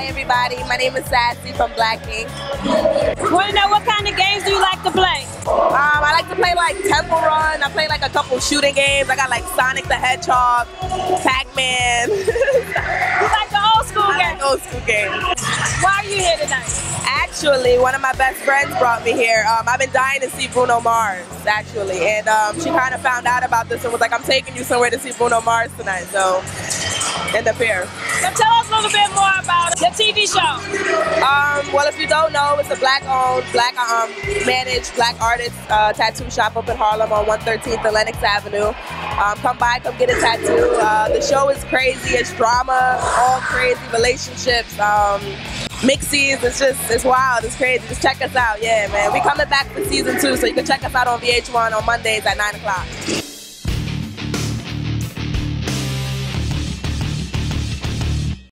Hi, everybody. My name is Sassy from Black Ink. Want to know what kind of games do you like to play? Um, I like to play like Temple Run. I play like a couple shooting games. I got like Sonic the Hedgehog, Pac-Man. old school games. Why are you here tonight? Actually, one of my best friends brought me here. Um, I've been dying to see Bruno Mars, actually, and um, she kind of found out about this and was like, "I'm taking you somewhere to see Bruno Mars tonight." So, end up here. So tell us a little bit more about the TV show. Um, well, if you don't know, it's a black-owned, black um, managed, black artist uh, tattoo shop up in Harlem on 113th and Lenox Avenue. Um, come by, come get a tattoo. Uh, the show is crazy. It's drama, all crazy relationships, um, mixies. It's just, it's wild. It's crazy. Just check us out. Yeah, man. We coming back for season two, so you can check us out on VH1 on Mondays at 9 o'clock.